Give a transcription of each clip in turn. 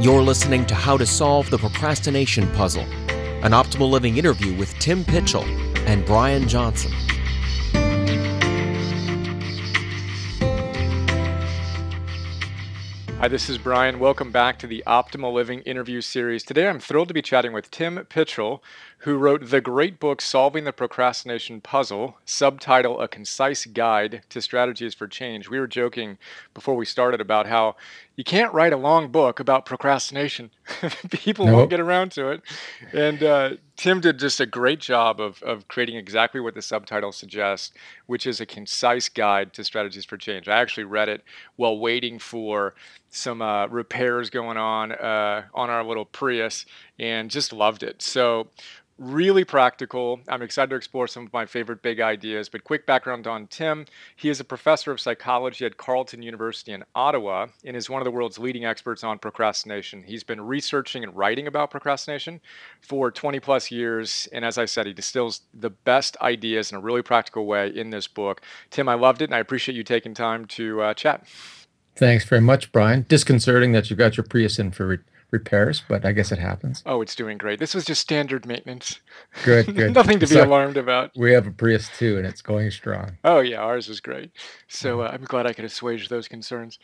You're listening to How to Solve the Procrastination Puzzle, an optimal living interview with Tim Pychyl and Brian Johnson. Hi, this is Brian. Welcome back to the Optimal Living interview series. Today I'm thrilled to be chatting with Tim Pychyl, who wrote the great book Solving the Procrastination Puzzle, subtitle A Concise Guide to Strategies for Change. We were joking before we started about how you can't write a long book about procrastination. People nope. won't get around to it. And uh, Tim did just a great job of, of creating exactly what the subtitle suggests, which is a concise guide to strategies for change. I actually read it while waiting for some uh, repairs going on uh, on our little Prius and just loved it. So really practical. I'm excited to explore some of my favorite big ideas. But quick background on Tim he is a professor of psychology at Carleton University in Ottawa and is one of the world's leading experts on procrastination. He's been researching and writing about procrastination for 20 plus years. And as I said, he distills the best ideas in a really practical way in this book. Tim, I loved it and I appreciate you taking time to uh, chat. Thanks very much, Brian. Disconcerting that you got your Prius in for. Re- repairs, but I guess it happens. Oh, it's doing great. This was just standard maintenance. Good, good. Nothing to be alarmed about. We have a Prius too, and it's going strong. Oh yeah, ours is great. So uh, I'm glad I could assuage those concerns.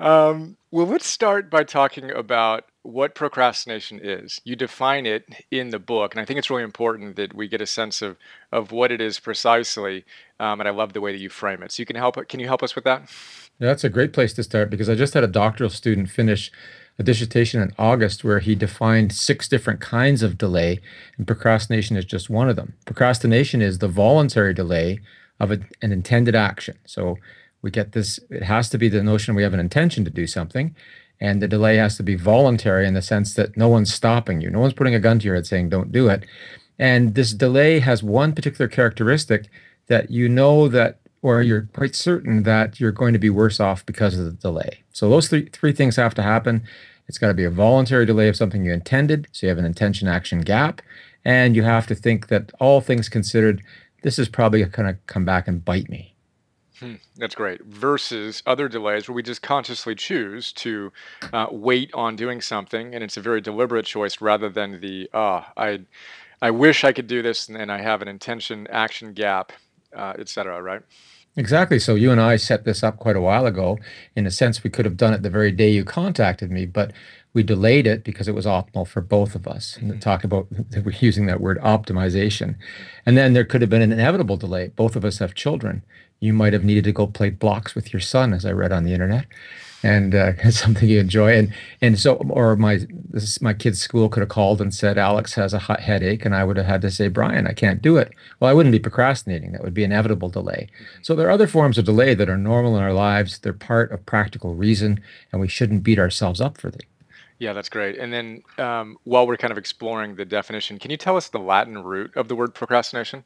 Um, well, let's start by talking about what procrastination is. You define it in the book, and I think it's really important that we get a sense of of what it is precisely. Um, and I love the way that you frame it. So you can help. Can you help us with that? Yeah, that's a great place to start because I just had a doctoral student finish a dissertation in August where he defined six different kinds of delay, and procrastination is just one of them. Procrastination is the voluntary delay of a, an intended action. So we get this, it has to be the notion we have an intention to do something, and the delay has to be voluntary in the sense that no one's stopping you, no one's putting a gun to your head saying, don't do it. And this delay has one particular characteristic that you know that or you're quite certain that you're going to be worse off because of the delay. So those three, three things have to happen. It's got to be a voluntary delay of something you intended. So you have an intention action gap. And you have to think that all things considered, this is probably going to come back and bite me. Hmm, that's great. Versus other delays where we just consciously choose to uh, wait on doing something, and it's a very deliberate choice rather than the ah, oh, I, I wish I could do this, and I have an intention action gap, uh, etc. Right? Exactly. So you and I set this up quite a while ago. In a sense, we could have done it the very day you contacted me, but we delayed it because it was optimal for both of us. And mm-hmm. talk about we're using that word optimization. And then there could have been an inevitable delay. Both of us have children. You might have needed to go play blocks with your son, as I read on the internet and uh, it's something you enjoy. And and so, or my this, my kid's school could have called and said Alex has a hot headache, and I would have had to say Brian, I can't do it. Well, I wouldn't be procrastinating. That would be inevitable delay. Mm-hmm. So there are other forms of delay that are normal in our lives. They're part of practical reason, and we shouldn't beat ourselves up for them. Yeah, that's great. And then um, while we're kind of exploring the definition, can you tell us the Latin root of the word procrastination?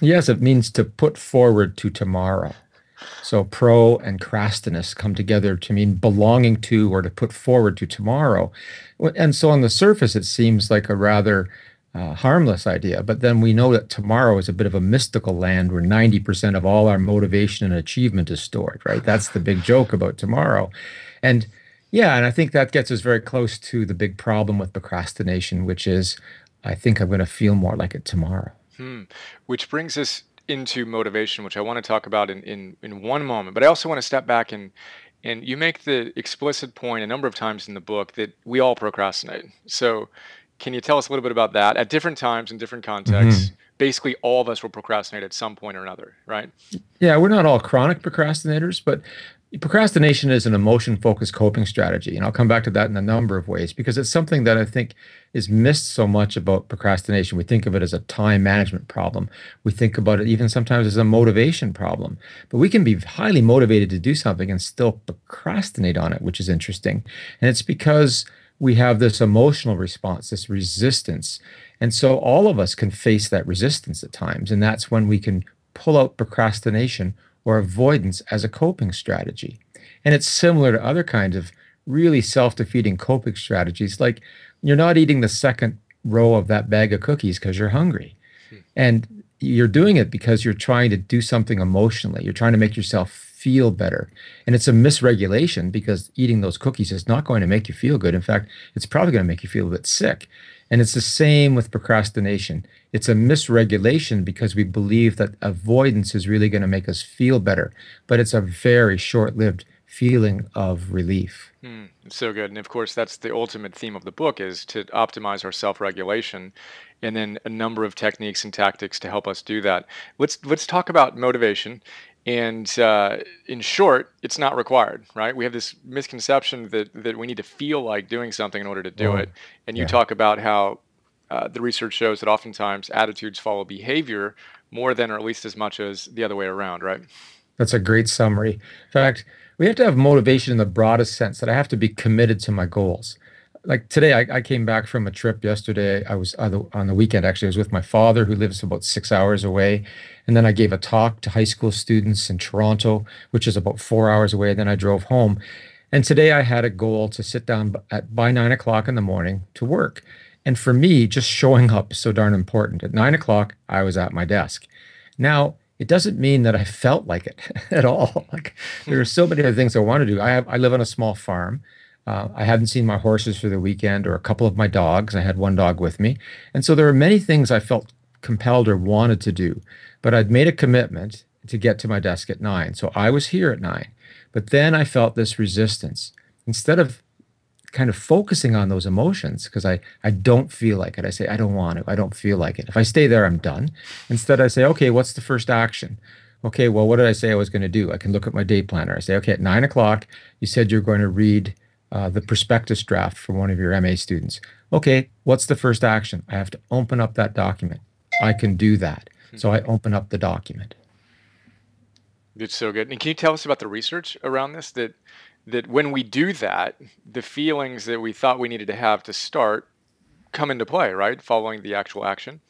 Yes, it means to put forward to tomorrow. So pro and crastinus come together to mean belonging to or to put forward to tomorrow. And so on the surface, it seems like a rather uh, harmless idea. But then we know that tomorrow is a bit of a mystical land where 90% of all our motivation and achievement is stored, right? That's the big joke about tomorrow. And yeah, and I think that gets us very close to the big problem with procrastination, which is I think I'm going to feel more like it tomorrow. Hmm. Which brings us into motivation, which I want to talk about in, in, in one moment. But I also want to step back and and you make the explicit point a number of times in the book that we all procrastinate. So can you tell us a little bit about that at different times in different contexts? Mm-hmm. Basically, all of us will procrastinate at some point or another, right? Yeah, we're not all chronic procrastinators, but Procrastination is an emotion focused coping strategy. And I'll come back to that in a number of ways because it's something that I think is missed so much about procrastination. We think of it as a time management problem. We think about it even sometimes as a motivation problem. But we can be highly motivated to do something and still procrastinate on it, which is interesting. And it's because we have this emotional response, this resistance. And so all of us can face that resistance at times. And that's when we can pull out procrastination or avoidance as a coping strategy. And it's similar to other kinds of really self defeating coping strategies, like you're not eating the second row of that bag of cookies because you're hungry. Hmm. And you're doing it because you're trying to do something emotionally. You're trying to make yourself feel better. And it's a misregulation because eating those cookies is not going to make you feel good. In fact, it's probably going to make you feel a bit sick. And it's the same with procrastination. It's a misregulation because we believe that avoidance is really going to make us feel better, but it's a very short lived feeling of relief. Hmm, so good. And of course, that's the ultimate theme of the book is to optimize our self-regulation and then a number of techniques and tactics to help us do that. Let's let's talk about motivation. And uh, in short, it's not required, right? We have this misconception that that we need to feel like doing something in order to do it. And you yeah. talk about how uh, the research shows that oftentimes attitudes follow behavior more than or at least as much as the other way around, right? That's a great summary. In fact, we have to have motivation in the broadest sense that I have to be committed to my goals. Like today, I, I came back from a trip yesterday. I was on the, on the weekend, actually, I was with my father who lives about six hours away. And then I gave a talk to high school students in Toronto, which is about four hours away. Then I drove home. And today I had a goal to sit down at by nine o'clock in the morning to work. And for me, just showing up is so darn important. At nine o'clock, I was at my desk. Now, it doesn't mean that I felt like it at all. Like there are so many other things I want to do. I have I live on a small farm. Uh, I hadn't seen my horses for the weekend or a couple of my dogs. I had one dog with me, and so there are many things I felt compelled or wanted to do. But I'd made a commitment to get to my desk at nine, so I was here at nine. But then I felt this resistance. Instead of kind of focusing on those emotions because I, I don't feel like it. I say, I don't want to. I don't feel like it. If I stay there, I'm done. Instead, I say, okay, what's the first action? Okay, well, what did I say I was going to do? I can look at my day planner. I say, okay, at nine o'clock, you said you're going to read uh, the prospectus draft for one of your MA students. Okay, what's the first action? I have to open up that document. I can do that. So I open up the document. It's so good. And can you tell us about the research around this? That that when we do that, the feelings that we thought we needed to have to start come into play, right? Following the actual action.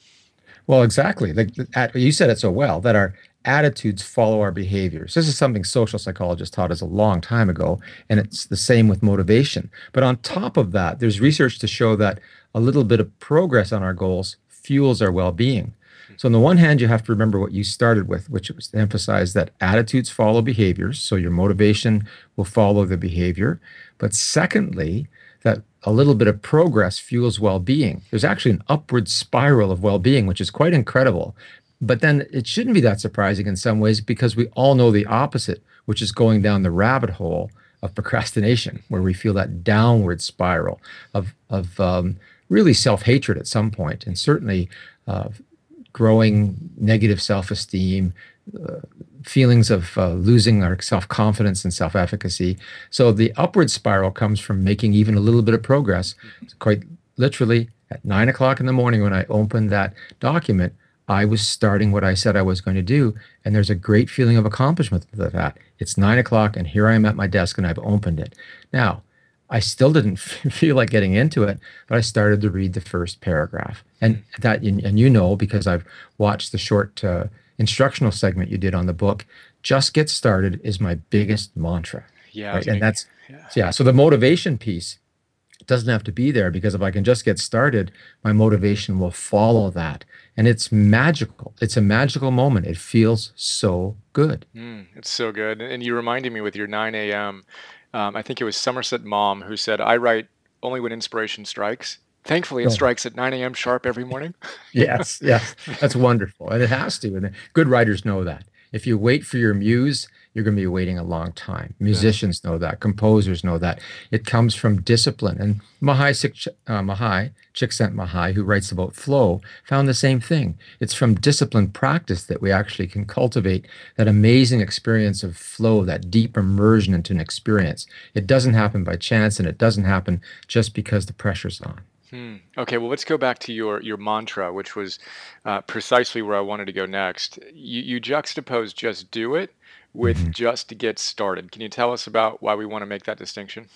Well, exactly. Like you said it so well that our attitudes follow our behaviors. This is something social psychologists taught us a long time ago, and it's the same with motivation. But on top of that, there's research to show that a little bit of progress on our goals fuels our well-being. So, on the one hand, you have to remember what you started with, which was to emphasize that attitudes follow behaviors. So, your motivation will follow the behavior. But secondly, that a little bit of progress fuels well being. There's actually an upward spiral of well being, which is quite incredible. But then it shouldn't be that surprising in some ways because we all know the opposite, which is going down the rabbit hole of procrastination, where we feel that downward spiral of, of um, really self hatred at some point, and certainly uh, growing negative self esteem, uh, feelings of uh, losing our self confidence and self efficacy. So the upward spiral comes from making even a little bit of progress. Quite literally, at nine o'clock in the morning, when I opened that document, I was starting what I said I was going to do. And there's a great feeling of accomplishment with that. It's nine o'clock, and here I am at my desk, and I've opened it. Now, I still didn't feel like getting into it, but I started to read the first paragraph. And that, and you know, because I've watched the short uh, instructional segment you did on the book, just get started is my biggest mantra. Yeah. Right? And that's, yeah. yeah. So the motivation piece doesn't have to be there because if I can just get started, my motivation will follow that. And it's magical. It's a magical moment. It feels so good. Mm, it's so good. And you reminded me with your 9 a.m. Um, I think it was Somerset Maugham who said, I write only when inspiration strikes. Thankfully, it strikes at 9 a.m. sharp every morning. yes, yes, that's wonderful, and it has to. And good writers know that. If you wait for your muse, you're going to be waiting a long time. Musicians yeah. know that. Composers know that. It comes from discipline. And Mihaly, uh, Mihaly, Csikszentmihalyi, who writes about flow, found the same thing. It's from disciplined practice that we actually can cultivate that amazing experience of flow, that deep immersion into an experience. It doesn't happen by chance, and it doesn't happen just because the pressure's on. Hmm. Okay, well, let's go back to your your mantra, which was uh, precisely where I wanted to go next. You, you juxtapose "just do it" with mm-hmm. "just to get started." Can you tell us about why we want to make that distinction?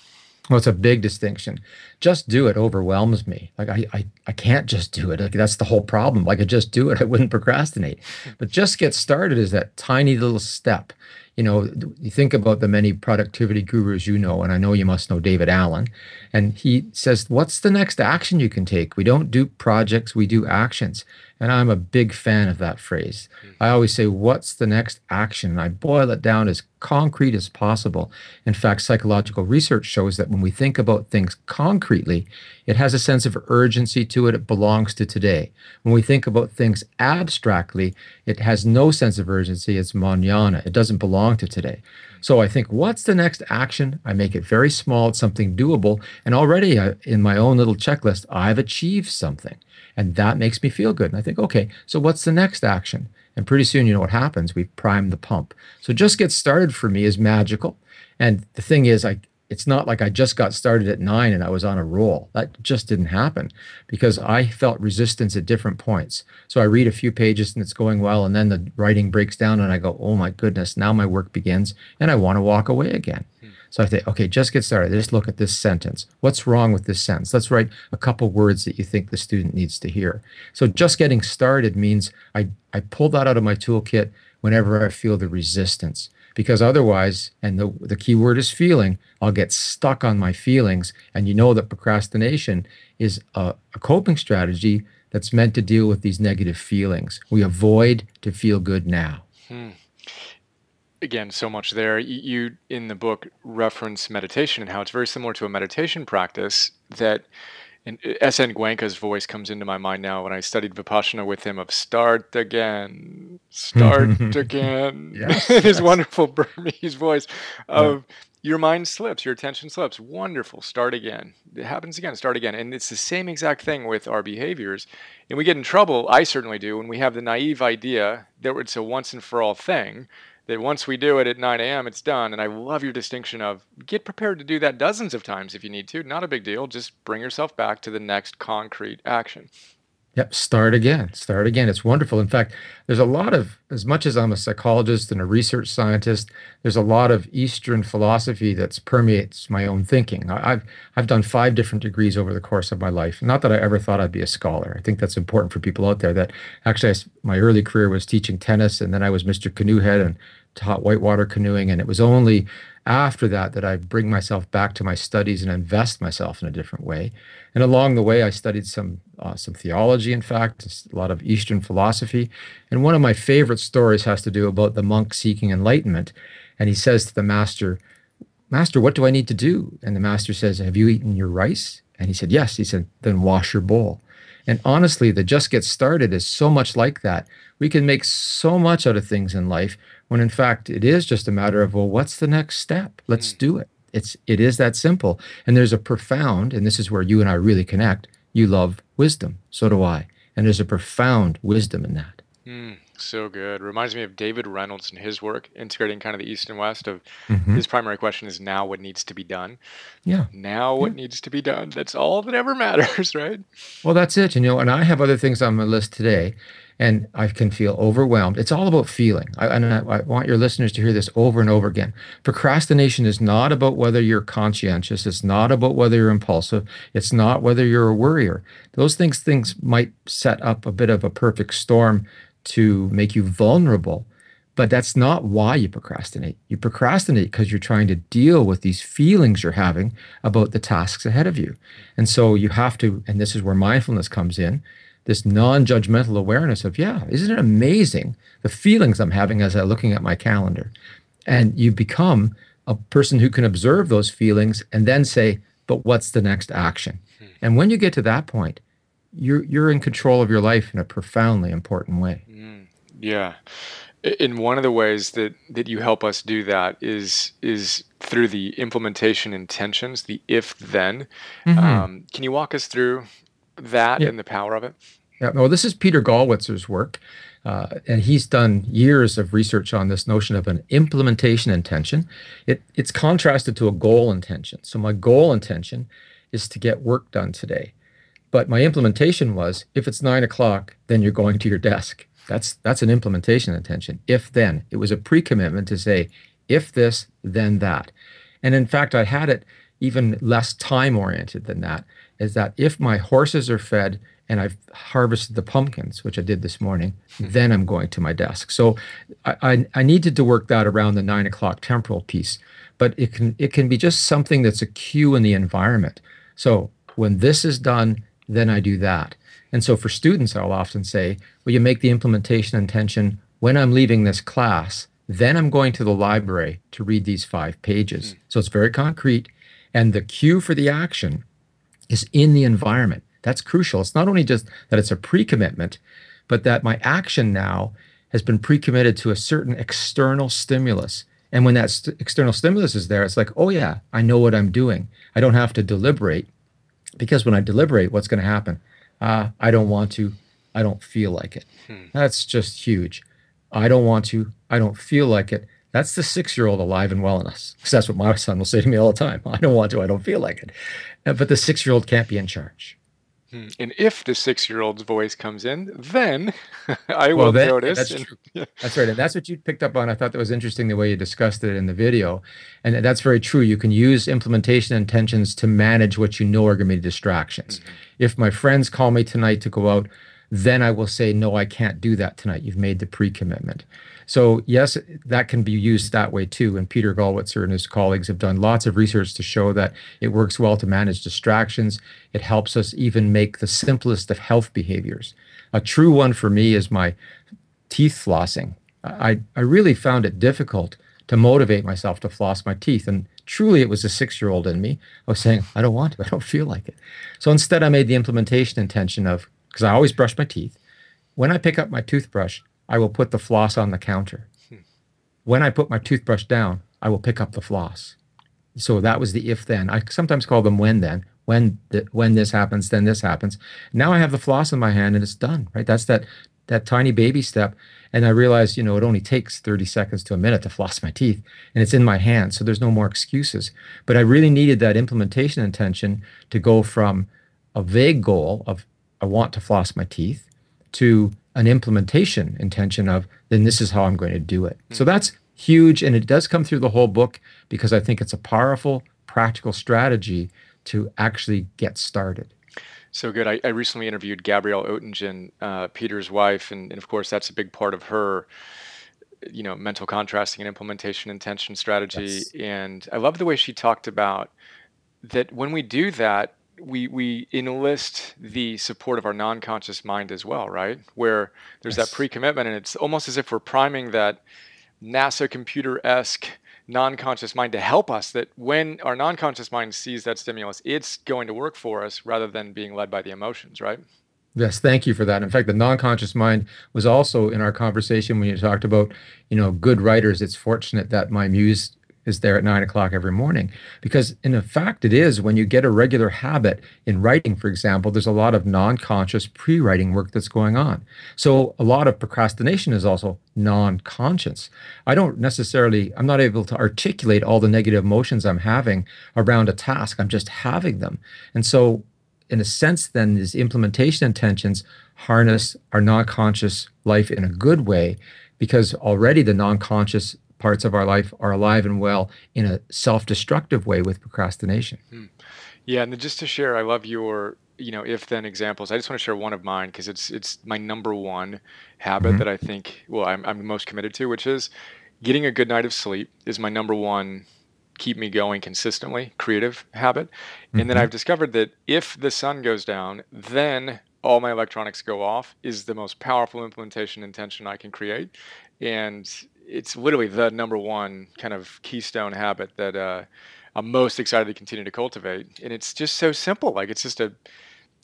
Well, it's a big distinction. Just do it overwhelms me. Like I, I, I can't just do it. Like that's the whole problem. Like I just do it, I wouldn't procrastinate. But just get started is that tiny little step you know, you think about the many productivity gurus you know, and I know you must know David Allen, and he says, What's the next action you can take? We don't do projects, we do actions. And I'm a big fan of that phrase. Mm-hmm. I always say, What's the next action? And I boil it down as concrete as possible. In fact, psychological research shows that when we think about things concretely, it has a sense of urgency to it. It belongs to today. When we think about things abstractly, it has no sense of urgency. It's manana. It doesn't belong to today. So I think, what's the next action? I make it very small. It's something doable. And already I, uh, in my own little checklist, I've achieved something. And that makes me feel good. And I think, okay, so what's the next action? And pretty soon, you know what happens? We prime the pump. So just get started for me is magical. And the thing is, I it's not like I just got started at nine and I was on a roll. That just didn't happen because I felt resistance at different points. So I read a few pages and it's going well, and then the writing breaks down, and I go, "Oh my goodness!" Now my work begins, and I want to walk away again. Hmm. So I think, okay, just get started. Just look at this sentence. What's wrong with this sentence? Let's write a couple words that you think the student needs to hear. So just getting started means I, I pull that out of my toolkit whenever I feel the resistance. Because otherwise, and the, the key word is feeling, I'll get stuck on my feelings. And you know that procrastination is a, a coping strategy that's meant to deal with these negative feelings. We avoid to feel good now. Hmm again so much there you in the book reference meditation and how it's very similar to a meditation practice that and uh, SN Goenka's voice comes into my mind now when I studied Vipassana with him of start again, start again. Yes, His yes. wonderful Burmese voice of yeah. your mind slips, your attention slips. Wonderful, start again. It happens again, start again. And it's the same exact thing with our behaviors. And we get in trouble, I certainly do, when we have the naive idea that it's a once and for all thing that once we do it at 9 a.m., it's done. And I love your distinction of get prepared to do that dozens of times if you need to. Not a big deal. Just bring yourself back to the next concrete action. Yep, start again. Start again. It's wonderful. In fact, there's a lot of, as much as I'm a psychologist and a research scientist, there's a lot of Eastern philosophy that permeates my own thinking. I've I've done five different degrees over the course of my life. Not that I ever thought I'd be a scholar. I think that's important for people out there. That actually, I, my early career was teaching tennis, and then I was Mr. Canoehead and taught whitewater canoeing. And it was only after that that I bring myself back to my studies and invest myself in a different way. And along the way, I studied some uh, some theology, in fact, a lot of Eastern philosophy. And one of my favorite stories has to do about the monk seeking enlightenment. And he says to the master, "Master, what do I need to do?" And the master says, "Have you eaten your rice?" And he said, "Yes." He said, "Then wash your bowl." And honestly, the just get started is so much like that. We can make so much out of things in life when in fact it is just a matter of well what's the next step? Let's mm. do it. It's it is that simple. And there's a profound and this is where you and i really connect you love wisdom. So do i. And there's a profound wisdom in that. Mm, so good. Reminds me of david reynolds and his work integrating kind of the east and west of mm-hmm. his primary question is now what needs to be done? Yeah. Now what yeah. needs to be done? That's all that ever matters right? Well that's it you know and i have other things on my list today and I can feel overwhelmed. It's all about feeling. I, and I, I, want your listeners to hear this over and over again. Procrastination is not about whether you're conscientious. It's not about whether you're impulsive. It's not whether you're a worrier. Those things things might set up a bit of a perfect storm to make you vulnerable. But that's not why you procrastinate. You procrastinate because you're trying to deal with these feelings you're having about the tasks ahead of you. And so you have to, and this is where mindfulness comes in this non-judgmental awareness of yeah isn't it amazing the feelings i'm having as i'm looking at my calendar? And you become a person who can observe those feelings and then say but what's the next action? Hmm. and when you get to that point you're you're in control of your life in a profoundly important way. Mm, yeah. In one of the ways that that you help us do that is is through the implementation intentions the if then. Mm-hmm. um, can you walk us through that yeah. and the power of it yeah, well, this is Peter Gollwitzer's work, uh, and he's done years of research on this notion of an implementation intention. It, it's contrasted to a goal intention. So my goal intention is to get work done today, but my implementation was if it's nine o'clock, then you're going to your desk. That's that's an implementation intention. If then, it was a pre-commitment to say if this, then that. And in fact, I had it even less time oriented than that. Is that if my horses are fed and I've harvested the pumpkins, which I did this morning, then I'm going to my desk. So I, I, I, needed to work that around the nine o'clock temporal piece, but it can it can be just something that's a cue in the environment. So when this is done, then I do that. And so for students, I'll often say, well, you make the implementation intention when I'm leaving this class, then I'm going to the library to read these five pages. Mm. So it's very concrete. And the cue for the action is in the environment. That's crucial. It's not only just that it's a pre commitment, but that my action now has been pre committed to a certain external stimulus. And when that st- external stimulus is there, it's like, oh, yeah, I know what I'm doing. I don't have to deliberate because when I deliberate, what's going to happen? Uh, I don't want to. I don't feel like it. Hmm. That's just huge. I don't want to. I don't feel like it. That's the six year old alive and well in us. Because that's what my son will say to me all the time. I don't want to. I don't feel like it. But the six year old can't be in charge. Hmm. And if the six-year-old's voice comes in, then I will well, then, notice. That's, and, yeah. that's right, and that's what you picked up on. I thought that was interesting the way you discussed it in the video, and that's very true. You can use implementation intentions to manage what you know are going to be distractions. Mm-hmm. If my friends call me tonight to go out, then I will say no, I can't do that tonight. You've made the pre-commitment. So yes, that can be used that way too. And Peter Gollwitzer and his colleagues have done lots of research to show that it works well to manage distractions. It helps us even make the simplest of health behaviors. A true one for me is my teeth flossing. I, I really found it difficult to motivate myself to floss my teeth. And truly, it was a six year old in me. I was saying, I don't want to, I don't feel like it. So instead, I made the implementation intention of, because I always brush my teeth, when I pick up my toothbrush, I will put the floss on the counter. Hmm. When I put my toothbrush down, I will pick up the floss. So that was the if then. I sometimes call them when then. When the, when this happens, then this happens. Now I have the floss in my hand and it's done, right? That's that that tiny baby step. And I realize, you know, it only takes 30 seconds to a minute to floss my teeth and it's in my hand. So there's no more excuses. But I really needed that implementation intention to go from a vague goal of I want to floss my teeth to an implementation intention of then this is how I'm going to do it. So that's huge and it does come through the whole book because I think it's a powerful practical strategy to actually get started. So good. I, I recently interviewed Gabrielle Oettingen, uh, Peter's wife, and, and of course that's a big part of her you know mental contrasting and implementation intention strategy yes. and i love the way she talked about that when we do that we we enlist the support of our non-conscious mind as well, right? Where there's yes. that pre-commitment, and it's almost as if we're priming that NASA computer-esque non-conscious mind to help us. That when our non-conscious mind sees that stimulus, it's going to work for us rather than being led by the emotions, right? Yes, thank you for that. In fact, the non-conscious mind was also in our conversation when you talked about, you know, good writers. It's fortunate that my muse is there at nine o'clock every morning. Because, in fact, it is when you get a regular habit in writing, for example, there's a lot of non conscious pre writing work that's going on. So, a lot of procrastination is also non conscious. I don't necessarily, I'm not able to articulate all the negative emotions I'm having around a task, I'm just having them. And so, in a sense, then, these implementation intentions harness our non conscious life in a good way because already the non conscious parts of our life are alive and well in a self-destructive way with procrastination. Hmm. Yeah, and just to share, I love your you know if then examples. I just want to share one of mine because it's it's my number one habit mm-hmm. that I think well I'm I'm most committed to, which is getting a good night of sleep is my number one keep me going consistently creative habit. Mm-hmm. And then mm-hmm. I've discovered that if the sun goes down, then all my electronics go off is the most powerful implementation intention I can create. And it's literally the number one kind of keystone habit that uh, I'm most excited to continue to cultivate. And it's just so simple. Like it's just a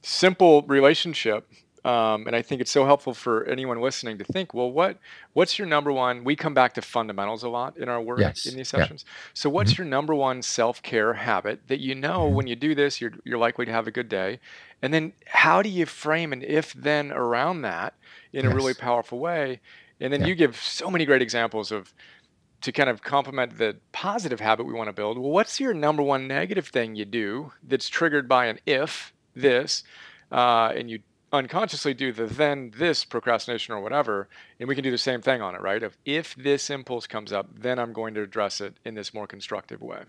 simple relationship. Um, and I think it's so helpful for anyone listening to think, well, what what's your number one? We come back to fundamentals a lot in our work yes. in these sessions. Yeah. So, what's mm-hmm. your number one self care habit that you know mm-hmm. when you do this, you're you're likely to have a good day? And then, how do you frame an if then around that in yes. a really powerful way? And then yeah. you give so many great examples of to kind of complement the positive habit we want to build. Well, what's your number one negative thing you do that's triggered by an if this, uh, and you unconsciously do the then this procrastination or whatever, and we can do the same thing on it, right? Of if this impulse comes up, then I'm going to address it in this more constructive way.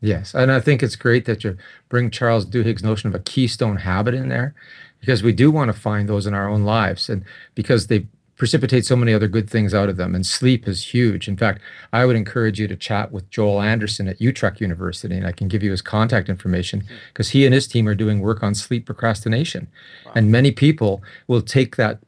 Yes, and I think it's great that you bring Charles Duhigg's notion of a keystone habit in there, because we do want to find those in our own lives, and because they precipitate so many other good things out of them. And sleep is huge. In fact, I would encourage you to chat with Joel Anderson at Utrecht University, and I can give you his contact information because he and his team are doing work on sleep procrastination. Wow. And many people will take that,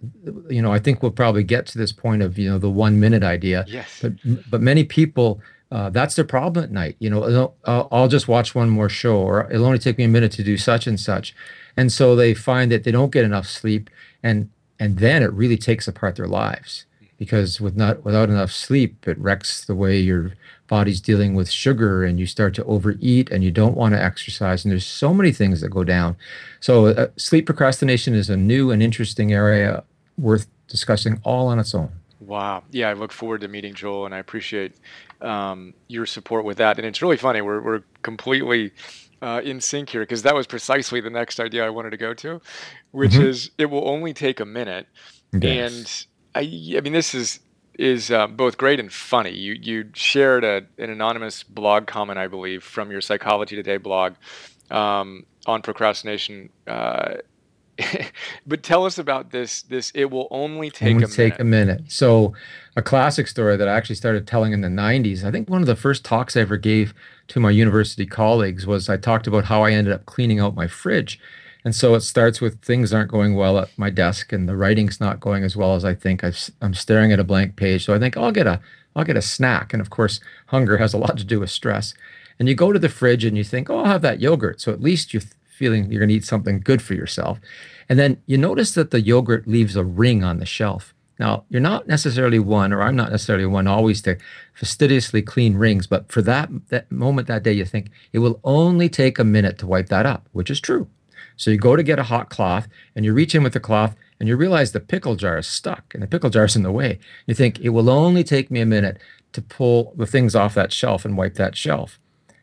you know, I think we'll probably get to this point of, you know, the one minute idea. Yes. But, but many people, uh, that's their problem at night. You know, I'll, I'll just watch one more show, or it'll only take me a minute to do such and such. And so they find that they don't get enough sleep. And and then it really takes apart their lives because with not without enough sleep it wrecks the way your body's dealing with sugar and you start to overeat and you don't want to exercise. And there's so many things that go down. So uh, sleep procrastination is a new and interesting area worth discussing all on its own. Wow. Yeah i look forward to meeting joel and i appreciate um, your support with that. And it's really funny we're, we're completely uh, in sync here because that was precisely the next idea I wanted to go to, which mm-hmm. is it will only take a minute. Yes. And I, I mean, this is is uh, both great and funny. You you shared a, an anonymous blog comment, I believe, from your Psychology Today blog um, on procrastination. Uh, but tell us about this. This it will only take only a take minute. a minute. So, a classic story that I actually started telling in the '90s. I think one of the first talks I ever gave to my university colleagues was I talked about how I ended up cleaning out my fridge. And so it starts with things aren't going well at my desk and the writing's not going as well as I think. i am staring at a blank page. So I think I'll get a I'll get a snack. And of course, hunger has a lot to do with stress. And you go to the fridge and you think, oh, I'll have that yogurt. So at least you're feeling you're going to eat something good for yourself. And then you notice that the yogurt leaves a ring on the shelf. Now, you're not necessarily one, or I'm not necessarily one always to fastidiously clean rings, but for that, that moment that day, you think it will only take a minute to wipe that up, which is true. So you go to get a hot cloth and you reach in with the cloth and you realize the pickle jar is stuck and the pickle jar is in the way. You think it will only take me a minute to pull the things off that shelf and wipe that shelf.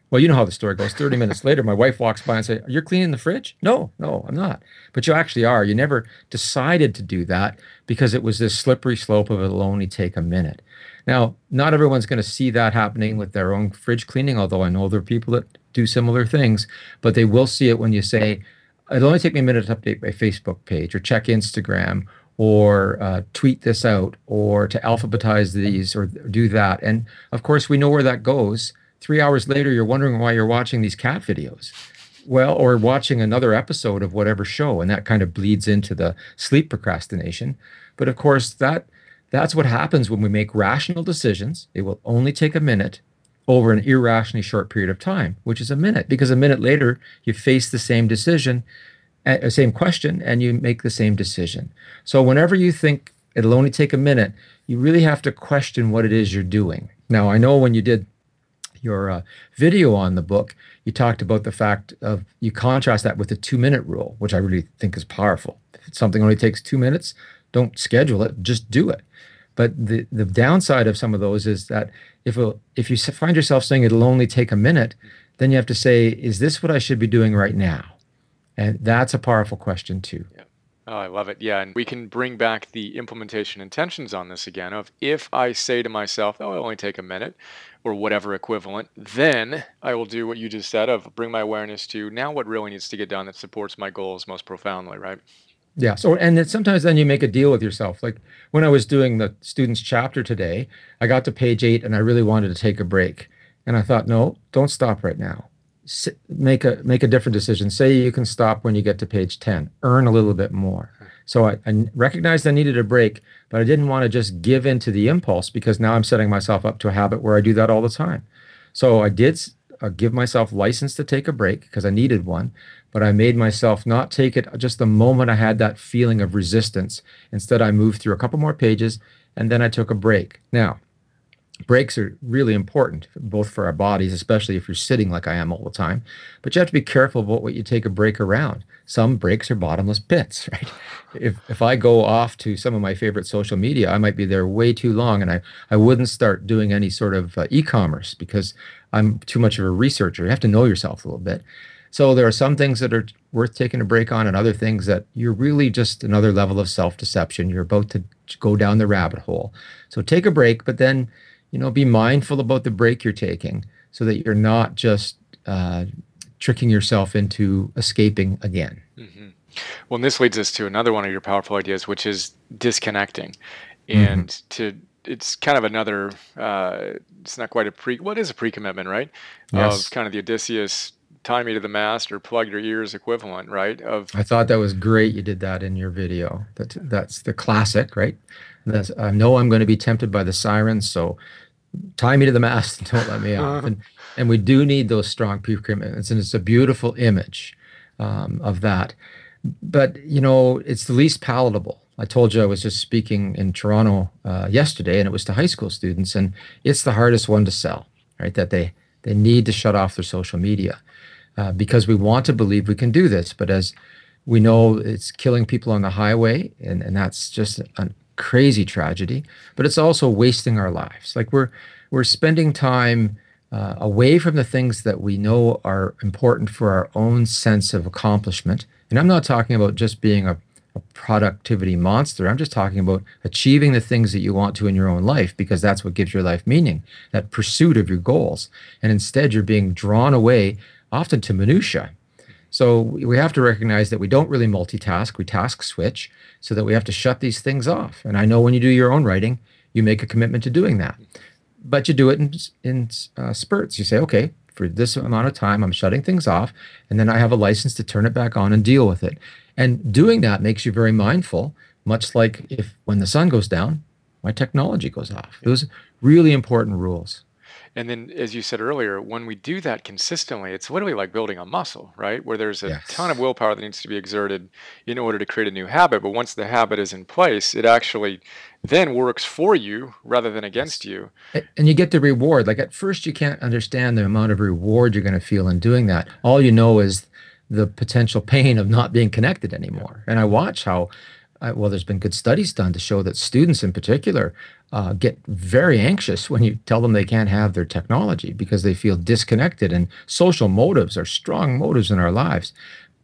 Well, you know how the story goes. 30 minutes later, my wife walks by and says, You're cleaning the fridge? No, no, I'm not. But you actually are. You never decided to do that because it was this slippery slope of it'll only take a minute. Now, not everyone's going to see that happening with their own fridge cleaning, although I know there are people that do similar things, but they will see it when you say, It'll only take me a minute to update my Facebook page or check Instagram or uh, tweet this out or to alphabetize these or do that. And of course, we know where that goes Three hours later, you're wondering why you're watching these cat videos. Well, or watching another episode of whatever show, and that kind of bleeds into the sleep procrastination. But of course, that that's what happens when we make rational decisions. It will only take a minute over an irrationally short period of time, which is a minute, because a minute later you face the same decision, uh, same question, and you make the same decision. So whenever you think it'll only take a minute, you really have to question what it is you're doing. Now, I know when you did your uh, video on the book, you talked about the fact of you contrast that with the two minute rule, which I really think is powerful. If something only takes two minutes, don't schedule it, just do it. But the, the downside of some of those is that if, if you find yourself saying it'll only take a minute, then you have to say, is this what I should be doing right now? And that's a powerful question too. Yeah. Oh, I love it. Yeah, and we can bring back the implementation intentions on this again of if I say to myself, oh, it'll only take a minute or whatever equivalent, then I will do what you just said of bring my awareness to now what really needs to get done that supports my goals most profoundly, right? Yeah. So, and then sometimes then you make a deal with yourself. Like when I was doing the students chapter today, I got to page eight and I really wanted to take a break. And I thought, no, don't stop right now make a make a different decision. Say you can stop when you get to page 10. Earn a little bit more. Hmm. So I, I recognized I needed a break, but I didn't want to just give in to the impulse because now I'm setting myself up to a habit where I do that all the time. So I did uh, give myself license to take a break because I needed one, but I made myself not take it just the moment I had that feeling of resistance. Instead, I moved through a couple more pages and then I took a break. Now, breaks are really important both for our bodies especially if you're sitting like i am all the time but you have to be careful about what you take a break around. Some breaks are bottomless pits right? If, if i go off to some of my favorite social media i might be there way too long and i, I wouldn't start doing any sort of uh, e-commerce because i'm too much of a researcher. You have to know yourself a little bit. So there are some things that are worth taking a break on and other things that you're really just another level of self-deception. You're about to go down the rabbit hole. So take a break but then you know be mindful about the break you're taking so that you're not just uh, tricking yourself into escaping again. Mm-hmm. Well, and this leads us to another one of your powerful ideas, which is disconnecting, and mm-hmm. to it's kind of another. Uh, it's not quite a pre. What is a pre-commitment, right? Yes. Of kind of the Odysseus tie me to the mast or plug your ears equivalent, right? Of I thought that was great. You did that in your video. That that's the classic, right? That's, I know I'm going to be tempted by the sirens, so tie me to the mast and don't let me off. And and we do need those strong pre-commitments, and it's a beautiful image um, of that. But you know, it's the least palatable. I told you I was just speaking in Toronto uh, yesterday, and it was to high school students, and it's the hardest one to sell, right? That they they need to shut off their social media uh, because we want to believe we can do this, but as we know, it's killing people on the highway, and, and that's just a crazy tragedy. But it's also wasting our lives. Like we're we're spending time uh, away from the things that we know are important for our own sense of accomplishment. And I'm not talking about just being a, a, productivity monster. I'm just talking about achieving the things that you want to in your own life because that's what gives your life meaning, that pursuit of your goals. And instead, you're being drawn away often to minutia. So we have to recognize that we don't really multitask, we task switch, so that we have to shut these things off. And I know when you do your own writing, you make a commitment to doing that but you do it in, in uh, spurts. You say, okay, for this amount of time, I'm shutting things off, and then I have a license to turn it back on and deal with it. And doing that makes you very mindful, much like if when the sun goes down, my technology goes off. Those really important rules. And then, as you said earlier, when we do that consistently, it's literally like building a muscle, right? Where there's a yes. ton of willpower that needs to be exerted in order to create a new habit. But once the habit is in place, it actually then works for you rather than against you. And you get the reward. Like at first, you can't understand the amount of reward you're going to feel in doing that. All you know is the potential pain of not being connected anymore. And I watch how well, there's been good studies done to show that students in particular uh, get very anxious when you tell them they can't have their technology because they feel disconnected. And social motives are strong motives in our lives,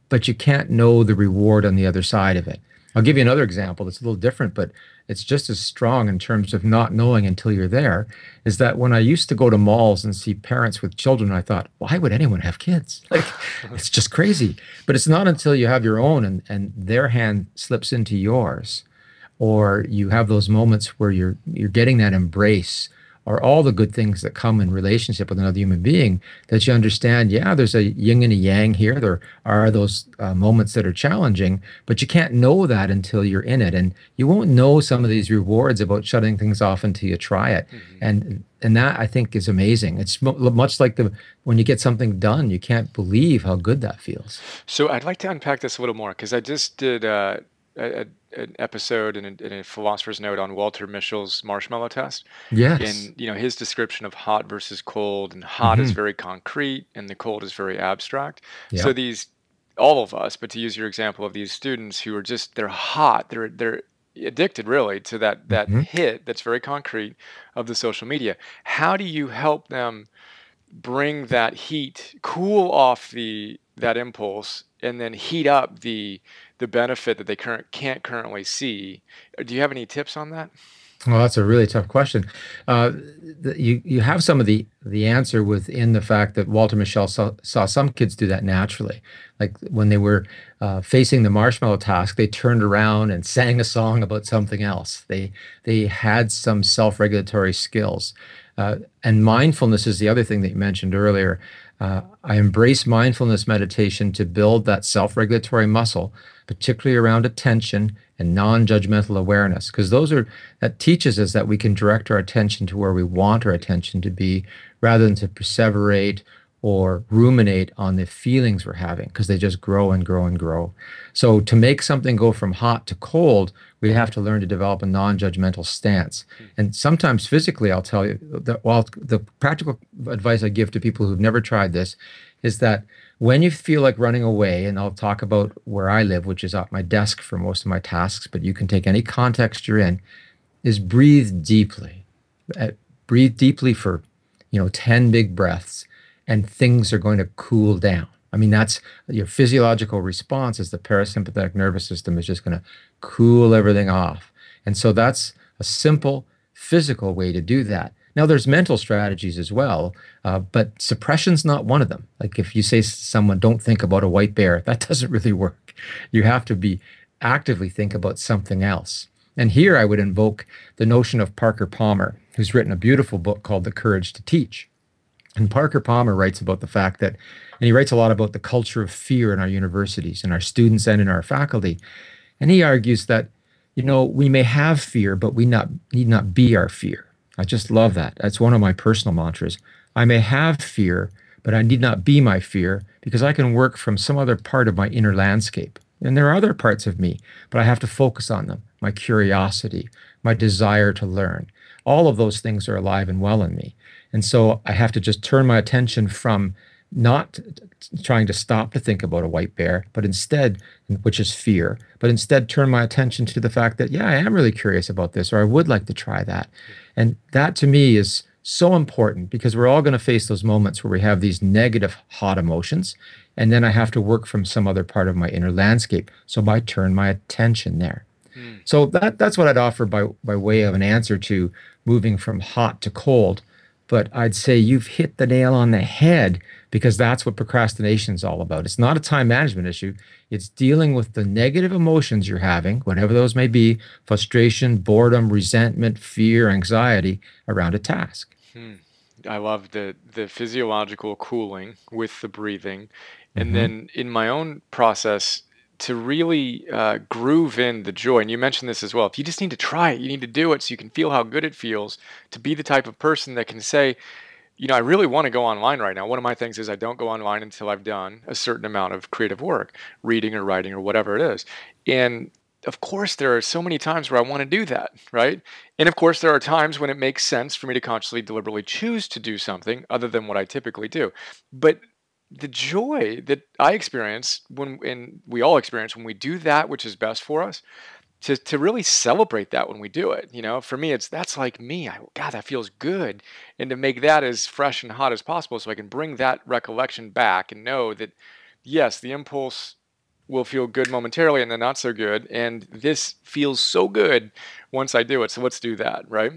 but you can't know the reward on the other side of it. I'll give you another example that's a little different, but it's just as strong in terms of not knowing until you're there. Is that when I used to go to malls and see parents with children, I thought, why would anyone have kids? Like, it's just crazy. But it's not until you have your own and, and their hand slips into yours, or you have those moments where you're you're getting that embrace are all the good things that come in relationship with another human being that you understand yeah there's a yin and a yang here. There are those uh, moments that are challenging but you can't know that until you're in it. And you won't know some of these rewards about shutting things off until you try it. Mm-hmm. and and that i think is amazing. It's much like the when you get something done you can't believe how good that feels. So i'd like to unpack this a little more because i just did uh, a, an episode and a, a, philosopher's note on Walter Mischel's marshmallow test. Yes. And you know his description of hot versus cold, and hot mm-hmm. is very concrete, and the cold is very abstract. So these, all of us, but to use your example of these students who are just they're hot, they're they're addicted really to that that mm-hmm. hit that's very concrete of the social media. How do you help them bring that heat, cool off the that impulse, and then heat up the the benefit that they current can't currently see. Do you have any tips on that? Well, that's a really tough question. Uh, the, you you have some of the the answer within the fact that Walter Mischel saw, saw some kids do that naturally. Like when they were uh, facing the marshmallow task, they turned around and sang a song about something else. They they had some self regulatory skills, uh, and mindfulness is the other thing that you mentioned earlier. Uh, I embrace mindfulness meditation to build that self regulatory muscle particularly around attention and non-judgmental awareness because those are that teaches us that we can direct our attention to where we want our attention to be rather than to perseverate or ruminate on the feelings we're having because they just grow and grow and grow. So to make something go from hot to cold, we have to learn to develop a non-judgmental stance. And sometimes physically, I'll tell you that while the practical advice I give to people who've never tried this is that when you feel like running away, and I'll talk about where I live, which is at my desk for most of my tasks, but you can take any context you're in, is breathe deeply. Uh, breathe deeply for, you know, 10 big breaths, and things are going to cool down. I mean, that's your physiological response is the parasympathetic nervous system is just going to cool everything off. And so that's a simple physical way to do that. Now, there's mental strategies as well, uh, but suppression's not one of them. Like if you say to someone, don't think about a white bear, that doesn't really work. You have to be actively think about something else. And here I would invoke the notion of Parker Palmer, who's written a beautiful book called The Courage to Teach. And Parker Palmer writes about the fact that, and he writes a lot about the culture of fear in our universities, in our students, and in our faculty. And he argues that, you know, we may have fear, but we not need not be our fear. I just love that. That's one of my personal mantras. I may have fear, but I need not be my fear because I can work from some other part of my inner landscape. And there are other parts of me, but I have to focus on them my curiosity, my desire to learn. All of those things are alive and well in me. And so I have to just turn my attention from not trying to stop to think about a white bear, but instead, which is fear, but instead turn my attention to the fact that, yeah, I am really curious about this, or I would like to try that. And that to me is so important because we're all going to face those moments where we have these negative, hot emotions. And then I have to work from some other part of my inner landscape. So I turn my attention there. Mm. So that that's what I'd offer by by way of an answer to moving from hot to cold. But I'd say you've hit the nail on the head because that's what procrastination is all about. It's not a time management issue. It's dealing with the negative emotions you're having, whatever those may be frustration, boredom, resentment, fear, anxiety around a task. Hmm. I love the, the physiological cooling with the breathing. And mm-hmm. then in my own process, to really uh, groove in the joy. And you mentioned this as well. If you just need to try it, you need to do it so you can feel how good it feels to be the type of person that can say, you know, I really want to go online right now. One of my things is I don't go online until I've done a certain amount of creative work, reading or writing or whatever it is. And of course, there are so many times where I want to do that, right? And of course, there are times when it makes sense for me to consciously, deliberately choose to do something other than what I typically do. But the joy that I experience when, and we all experience when we do that which is best for us, to to really celebrate that when we do it. You know, for me, it's that's like me. I, God, that feels good, and to make that as fresh and hot as possible, so I can bring that recollection back and know that yes, the impulse will feel good momentarily and then not so good, and this feels so good once I do it. So let's do that, right?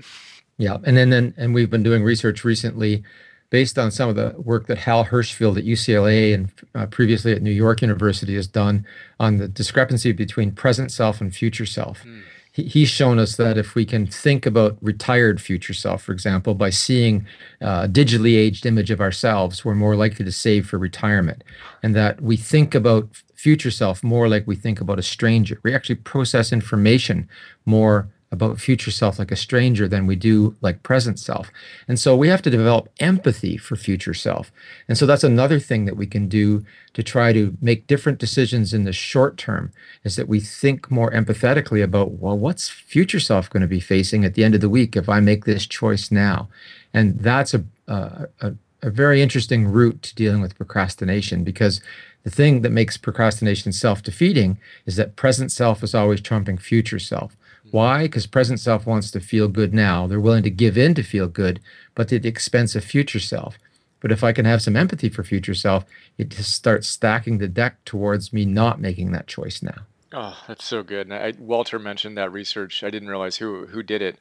Yeah, and then, then and we've been doing research recently based on some of the work that Hal Hershfield at UCLA and uh, previously at New York University has done on the discrepancy between present self and future self. Mm. He, he's shown us that if we can think about retired future self, for example, by seeing uh, a digitally aged image of ourselves, we're more likely to save for retirement. And that we think about future self more like we think about a stranger. We actually process information more about future self like a stranger than we do like present self. And so we have to develop empathy for future self. And so that's another thing that we can do to try to make different decisions in the short term is that we think more empathetically about, well, what's future self going to be facing at the end of the week if I make this choice now? And that's a, a, a very interesting route to dealing with procrastination because the thing that makes procrastination self defeating is that present self is always trumping future self. Why? Because present self wants to feel good now. They're willing to give in to feel good, but at the expense of future self. But if I can have some empathy for future self, it just starts stacking the deck towards me not making that choice now. Oh, that's so good. I, Walter mentioned that research. I didn't realize who who did it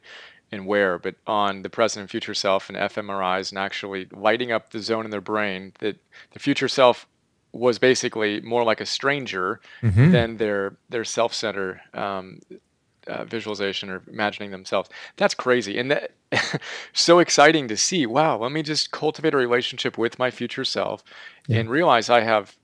and where, but on the present and future self and fMRIs and actually lighting up the zone in their brain that the future self was basically more like a stranger mm-hmm. than their their self center um, uh, visualization or imagining themselves. That's crazy. And that so exciting to see. Wow, let me just cultivate a relationship with my future self yeah. and realize I have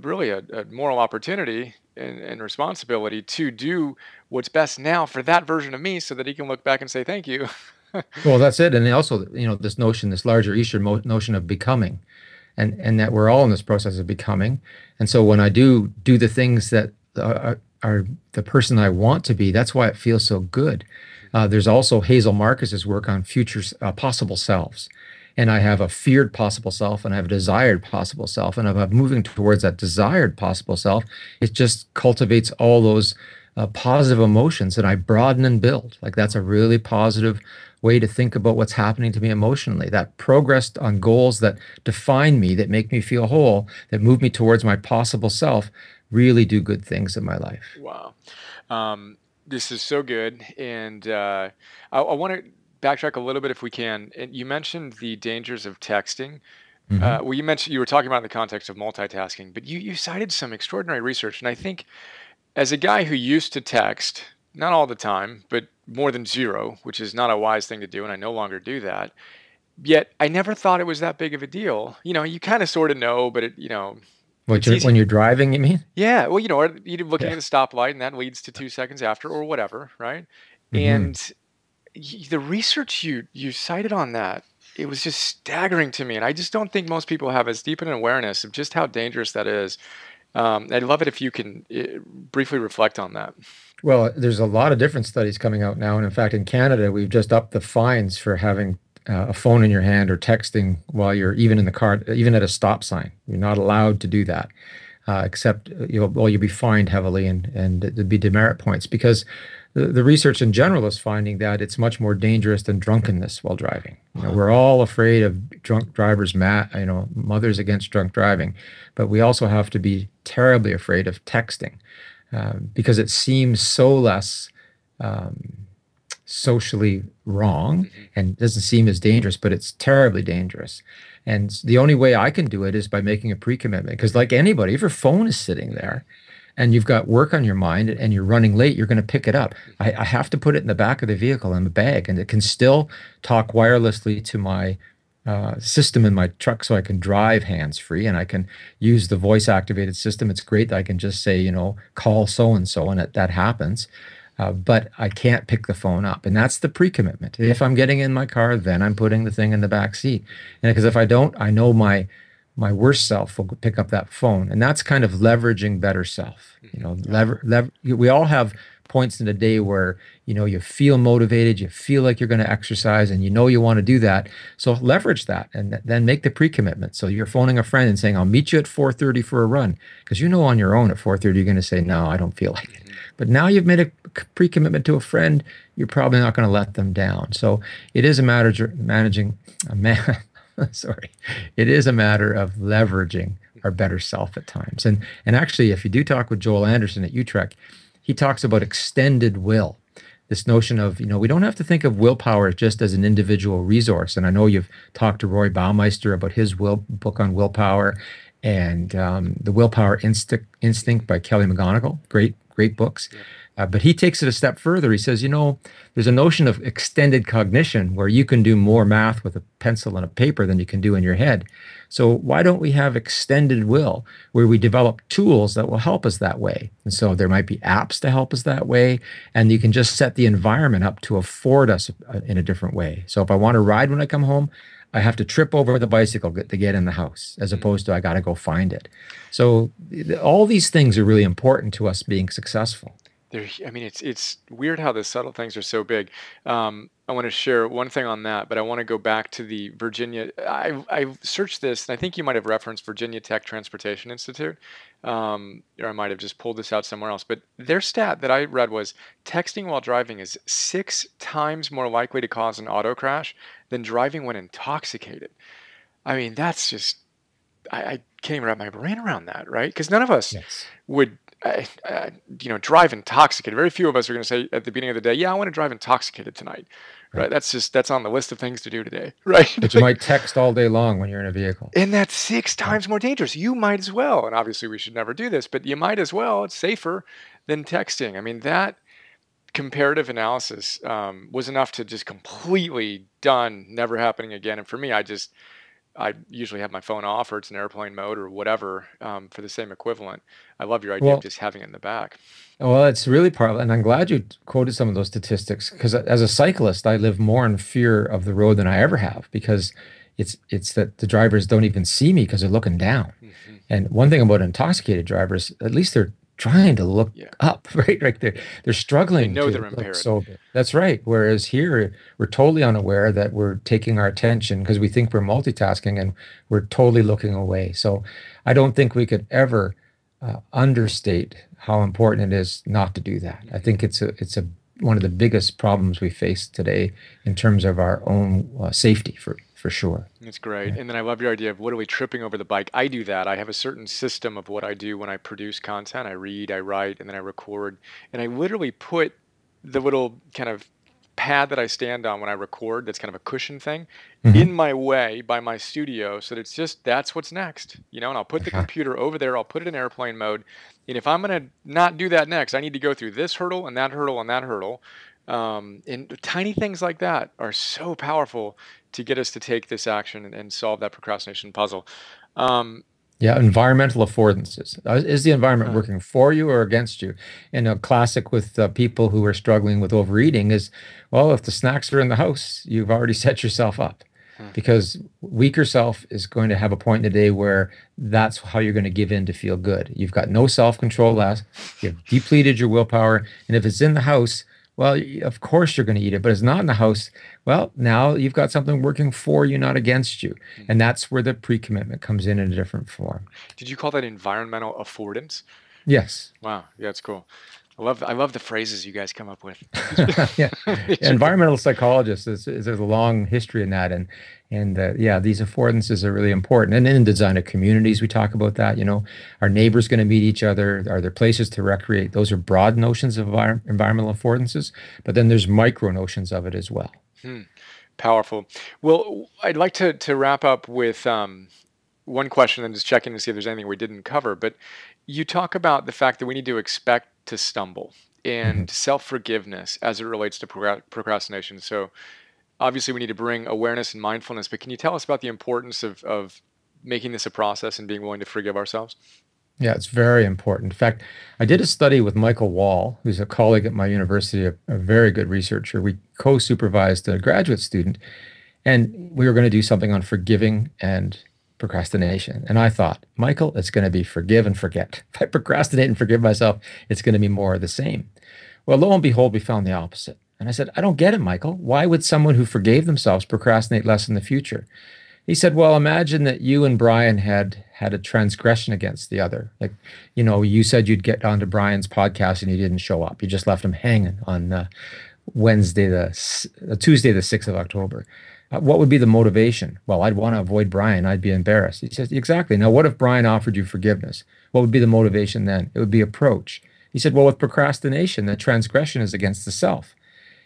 really a, a moral opportunity and, and, responsibility to do what's best now for that version of me so that he can look back and say thank you. well, that's it. And also, you know, this notion, this larger Eastern mo- notion of becoming. And, and that we're all in this process of becoming. And so when I do do the things that uh, are the person I want to be. That's why it feels so good. Uh, there's also Hazel Markus's work on future uh, possible selves. And I have a feared possible self and I have a desired possible self. And I'm moving towards that desired possible self, it just cultivates all those uh, positive emotions and I broaden and build. Like that's a really positive way to think about what's happening to me emotionally. That progress on goals that define me, that make me feel whole, that move me towards my possible self really do good things in my life. Wow. Um, this is so good. And uh, I, I want to backtrack a little bit if we can. And you mentioned the dangers of texting. Mhm. Uh, well, you mentioned you were talking about in the context of multitasking, but you you cited some extraordinary research, and I think as a guy who used to text, not all the time, but more than zero, which is not a wise thing to do, and I no longer do that. Yet I never thought it was that big of a deal. You know, you kind of sort of know, but it, you know, What you're, when you're driving, you mean? Yeah, well, you know, you're looking Yeah. at the stoplight, and that leads to two seconds after, or whatever, right? Mhm. And the research you you cited on that, it was just staggering to me, and I just don't think most people have as deep an awareness of just how dangerous that is. Um, I'd love it if you can uh, briefly reflect on that. Well, there's a lot of different studies coming out now, and in fact, in Canada, we've just upped the fines for having uh, a phone in your hand or texting while you're even in the car, even at a stop sign. You're not allowed to do that, uh, except uh, you'll well, you'll be fined heavily, and and there'd be demerit points because the, the research in general is finding that it's much more dangerous than drunkenness while driving. You know, we're all afraid of drunk drivers, ma- you know, mothers against drunk driving, but we also have to be terribly afraid of texting um, because it seems so less um, socially wrong and doesn't seem as dangerous, but it's terribly dangerous. And the only way I can do it is by making a pre-commitment. Because like anybody, if your phone is sitting there and you've got work on your mind and you're running late, you're going to pick it up. I, I have to put it in the back of the vehicle in the bag, and it can still talk wirelessly to my uh, system in my truck so I can drive hands free and I can use the voice activated system. It's great that I can just say, you know, call so and so, and it, that happens. Uh, but I can't pick the phone up. And that's the pre commitment. If I'm getting in my car, then I'm putting the thing in the back seat. And because if I don't, I know my my worst self will pick up that phone. And that's kind of leveraging better self. You know, lever, lever, we all have points in the day where you know you feel motivated you feel like you're going to exercise and you know you want to do that so leverage that and th- then make the pre-commitment so you're phoning a friend and saying i'll meet you at 4.30 for a run because you know on your own at 4.30 you're going to say no i don't feel like it but now you've made a pre-commitment to a friend you're probably not going to let them down. So it is a matter of managing a man sorry it is a matter of leveraging our better self at times. And and actually if you do talk with joel anderson at utrecht he talks about extended will. This notion of you know we don't have to think of willpower just as an individual resource. And i know you've talked to roy baumeister about his will book on willpower and um, the willpower instinct instinct by kelly mcgonigal. Great great books uh, but he takes it a step further he says you know there's a notion of extended cognition where you can do more math with a pencil and a paper than you can do in your head so why don't we have extended will where we develop tools that will help us that way? And so there might be apps to help us that way, and you can just set the environment up to afford us uh, in a different way. So if I want to ride when I come home, I have to trip over the bicycle to get in the house, as opposed to I got to go find it. So all these things are really important to us being successful. There, I mean, it's it's weird how the subtle things are so big. Um, I want to share one thing on that, but I want to go back to the Virginia. I I searched this, and I think you might have referenced Virginia Tech Transportation Institute, um, or I might have just pulled this out somewhere else. But their stat that I read was texting while driving is six times more likely to cause an auto crash than driving when intoxicated. I mean, that's just I, I can't even wrap my brain around that, right? Because none of us Yes. would, uh, uh, you know, drive intoxicated. Very few of us are going to say at the beginning of the day, "Yeah, I want to drive intoxicated tonight." Right? That's just that's on the list of things to do today, right? But you might text all day long when you're in a vehicle. and that's six times more dangerous. You might as well, and obviously we should never do this, but you might as well. It's safer than texting. I mean that comparative analysis um, was enough to just completely done, never happening again. And for me, I just I usually have my phone off or it's in airplane mode or whatever um, for the same equivalent. I love your idea Well, of just having it in the back. Well, it's really part, and I'm glad you quoted some of those statistics because as a cyclist, I live more in fear of the road than I ever have because it's it's that the drivers don't even see me because they're looking down. Mhm. And one thing about intoxicated drivers, at least they're trying to look Yeah. up, right? Right they're they're struggling know to they're impaired. sober. That's right. Whereas here, we're totally unaware that we're taking our attention because we think we're multitasking and we're totally looking away. So I don't think we could ever uh, understate how important it is not to do that. I think it's a it's a one of the biggest problems we face today in terms of our own uh, safety for for sure. That's great. And then I love your idea of literally tripping over the bike. I do that. I have a certain system of what I do when I produce content. I read, I write, and then I record. And I literally put the little kind of pad that I stand on when I record that's kind of a cushion thing mm-hmm. in my way by my studio so that it's just that's what's next. You know, and I'll put the computer over there, I'll put it in airplane mode. And if I'm going to not do that next, I need to go through this hurdle and that hurdle and that hurdle. Um, and tiny things like that are so powerful to get us to take this action and, and solve that procrastination puzzle. Um, yeah, environmental affordances. Uh, is the environment working for you or against you? And a classic with uh, people who are struggling with overeating is, well, if the snacks are in the house, you've already set yourself up. Hmm. Because weaker self is going to have a point in the day where that's how you're going to give in to feel good. You've got no self control left. You've depleted your willpower. And if it's in the house, well, of course you're going to eat it, but it's not in the house. Well, now you've got something working for you, not against you. And mm-hmm. that's where the pre commitment comes in in a different form. Did you call that environmental affordance? Yes. Wow. Yeah, it's cool. I love I love the phrases you guys come up with. yeah. yeah. environmental psychologists is, is, there's a long history in that, and and uh, yeah, these affordances are really important. And in design of communities, we talk about that. You know, are neighbors going to meet each other? Are there places to recreate? Those are broad notions of envir- environmental affordances, but then there's micro notions of it as well. Hmm. Powerful. Well, I'd like to to wrap up with. Um, one question and just checking to see if there's anything we didn't cover. But you talk about the fact that we need to expect to stumble and mm-hmm. self forgiveness as it relates to procrastination. So, obviously, we need to bring awareness and mindfulness, but can you tell us about the importance of, of making this a process and being willing to forgive ourselves? Yeah, it's very important. In fact, I did a study with Michael Wohl, who's a colleague at my university, a, a very good researcher. We co supervised a graduate student, and we were going to do something on forgiving and procrastination. And I thought, Michael, it's going to be forgive and forget. If I procrastinate and forgive myself, it's going to be more of the same. Well, lo and behold, we found the opposite. And I said, I don't get it, Michael. Why would someone who forgave themselves procrastinate less in the future? He said, Well, imagine that you and Brian had had a transgression against the other. Like, you know, you said you'd get onto Brian's podcast and he didn't show up. You just left him hanging on uh, Wednesday, the uh, Tuesday, the 6th of October. Uh, what would be the motivation? Well, I'd want to avoid Brian. I'd be embarrassed. He says, Exactly. Now, what if Brian offered you forgiveness? What would be the motivation then? It would be approach. He said, Well, with procrastination, the transgression is against the self.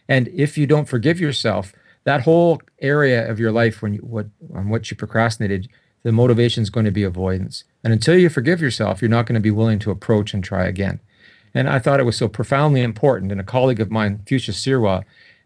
And if you don't forgive yourself, that whole area of your life when you what on what you procrastinated, the motivation is going to be avoidance. And until you forgive yourself, you're not going to be willing to approach and try again. And I thought it was so profoundly important. And a colleague of mine, Fuschia Sirois,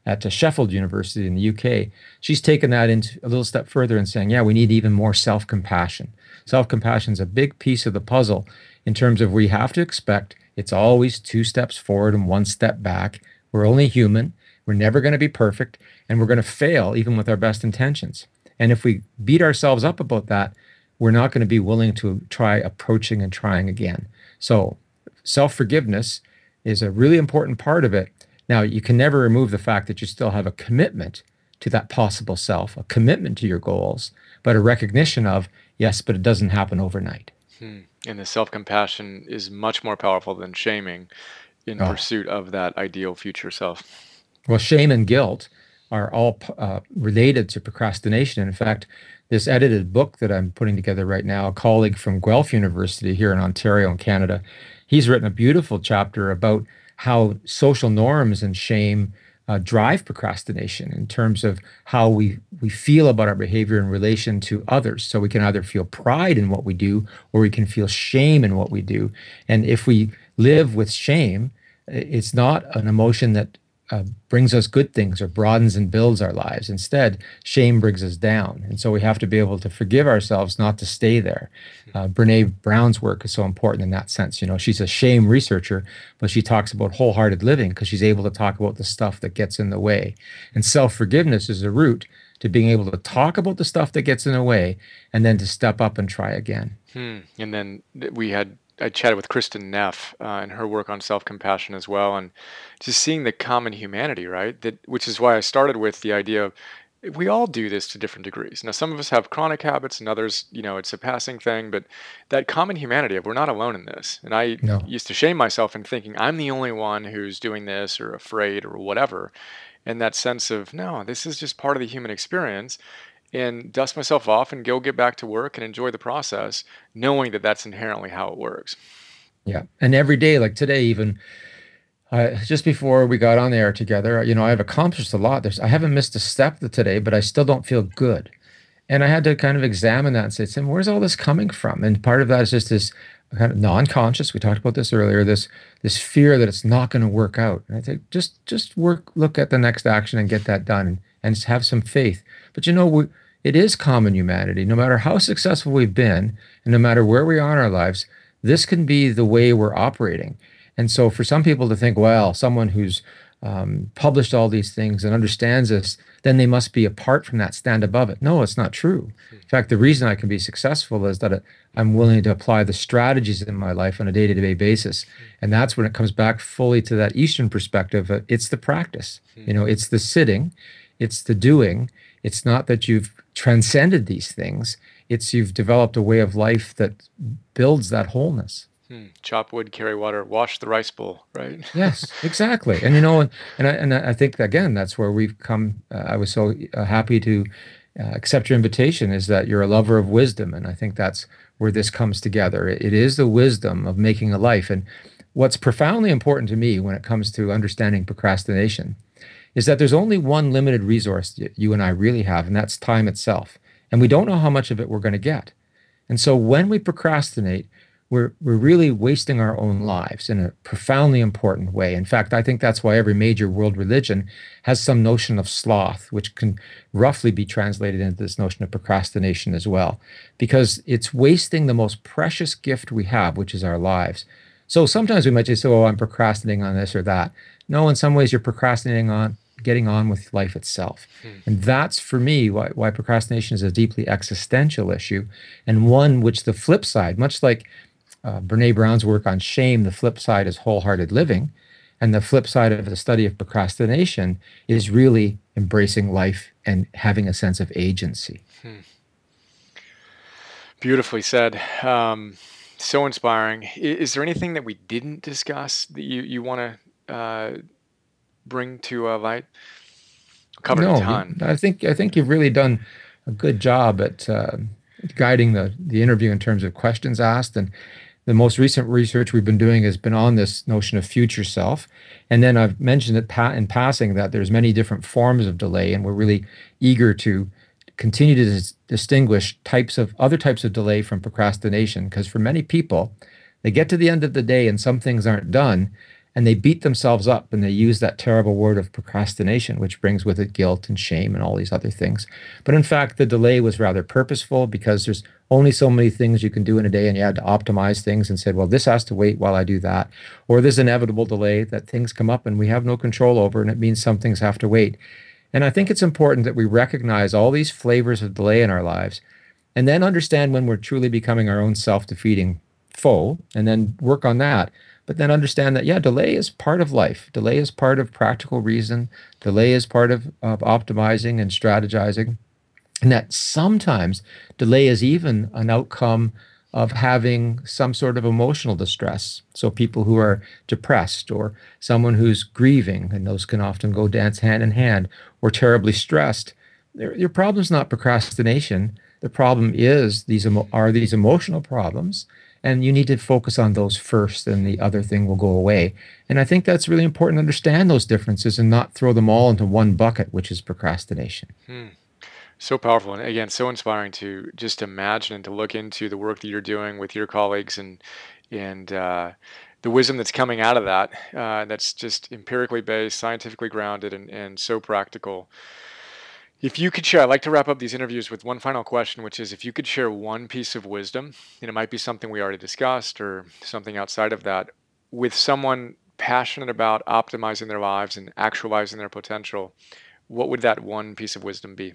at uh, Sheffield University in the UK, she's taken that into a little step further and saying, yeah, we need even more self compassion. Self compassion is a big piece of the puzzle in terms of we have to expect it's always two steps forward and one step back. We're only human. We're never going to be perfect, and we're going to fail even with our best intentions. And if we beat ourselves up about that, we're not going to be willing to try approaching and trying again. So, self forgiveness is a really important part of it now, you can never remove the fact that you still have a commitment to that possible self, a commitment to your goals, but a recognition of, yes, but it doesn't happen overnight. Hmm. And the self compassion is much more powerful than shaming in oh. pursuit of that ideal future self. Well, shame and guilt are all uh, related to procrastination. In fact, this edited book that I'm putting together right now, a colleague from Guelph University here in Ontario in Canada, he's written a beautiful chapter about how social norms and shame uh, drive procrastination in terms of how we we feel about our behavior in relation to others. So we can either feel pride in what we do, or we can feel shame in what we do. And if we live with shame, it's not an emotion that uh, brings us good things or broadens and builds our lives. Instead, shame brings us down. And so we have to be able to forgive ourselves not to stay there. Uh, Brene Brown's work is so important in that sense. You know, she's a shame researcher, but she talks about wholehearted living because she's able to talk about the stuff that gets in the way. And self forgiveness is a route to being able to talk about the stuff that gets in the way and then to step up and try again. Hmm. And then we had I chatted with Kristin Neff uh, and her work on self compassion as well, and just seeing the common humanity, right? That which is why I started with the idea of we all do this to different degrees. Now, some of us have chronic habits, and others, you know, it's a passing thing. But that common humanity of we're not alone in this. And I no. used to shame myself in thinking I'm the only one who's doing this or afraid or whatever. And that sense of no, this is just part of the human experience and dust myself off and go get back to work and enjoy the process, knowing that that's inherently how it works. Yeah. And every day, like today, even I, just before we got on the air together, you know, I've accomplished a lot. There's, I haven't missed a step today, but I still don't feel good. And I had to kind of examine that and say, Tim, where's all this coming from? And part of that is just this kind of non-conscious. We talked about this earlier. This this fear that it's not going to work out. And I think just just work, look at the next action and get that done, and, and have some faith. But you know, we, it is common humanity. No matter how successful we've been, and no matter where we are in our lives, this can be the way we're operating. And so, for some people to think, well, someone who's um, published all these things and understands this, then they must be apart from that, stand above it. No, it's not true. In fact, the reason I can be successful is that I'm willing to apply the strategies in my life on a day to day basis. And that's when it comes back fully to that Eastern perspective. It's the practice, you know, it's the sitting, it's the doing. It's not that you've transcended these things, it's you've developed a way of life that builds that wholeness. Hmm. Chop wood, carry water, wash the rice bowl, right? yes, exactly. And you know, and and I, and I think again that's where we've come. Uh, I was so uh, happy to uh, accept your invitation. Is that you're a lover of wisdom, and I think that's where this comes together. It, it is the wisdom of making a life, and what's profoundly important to me when it comes to understanding procrastination is that there's only one limited resource you and I really have, and that's time itself. And we don't know how much of it we're going to get. And so when we procrastinate, we're, we're really wasting our own lives in a profoundly important way. In fact, I think that's why every major world religion has some notion of sloth, which can roughly be translated into this notion of procrastination as well, because it's wasting the most precious gift we have, which is our lives. So sometimes we might just say, oh, I'm procrastinating on this or that. No, in some ways, you're procrastinating on getting on with life itself. Hmm. And that's for me why, why procrastination is a deeply existential issue and one which the flip side, much like uh, Brene Brown's work on shame, the flip side is wholehearted living. And the flip side of the study of procrastination is really embracing life and having a sense of agency. Hmm. Beautifully said. Um, so inspiring. Is, is, there anything that we didn't discuss that you, you want to uh, bring to uh, light? Covered no, a ton. I think I think you've really done a good job at uh, guiding the the interview in terms of questions asked and the most recent research we've been doing has been on this notion of future self and then i've mentioned it in passing that there's many different forms of delay and we're really eager to continue to dis- distinguish types of other types of delay from procrastination because for many people they get to the end of the day and some things aren't done and they beat themselves up and they use that terrible word of procrastination, which brings with it guilt and shame and all these other things. But in fact, the delay was rather purposeful because there's only so many things you can do in a day and you had to optimize things and said, well, this has to wait while I do that. Or there's inevitable delay that things come up and we have no control over and it means some things have to wait. And I think it's important that we recognize all these flavors of delay in our lives and then understand when we're truly becoming our own self defeating foe and then work on that but then understand that yeah delay is part of life. Delay is part of practical reason. Delay is part of, of optimizing and strategizing. And that sometimes delay is even an outcome of having some sort of emotional distress. So people who are depressed or someone who's grieving and those can often go dance hand in hand or terribly stressed your problem's not procrastination. The problem is these are these emotional problems and you need to focus on those first and the other thing will go away. And i think that's really important to understand those differences and not throw them all into one bucket which is procrastination. Hmm. so powerful and again so inspiring to just imagine and to look into the work that you're doing with your colleagues and and uh, the wisdom that's coming out of that uh, that's just empirically based scientifically grounded and, and so practical if you could share, I'd like to wrap up these interviews with one final question, which is if you could share one piece of wisdom, and it might be something we already discussed or something outside of that, with someone passionate about optimizing their lives and actualizing their potential, what would that one piece of wisdom be?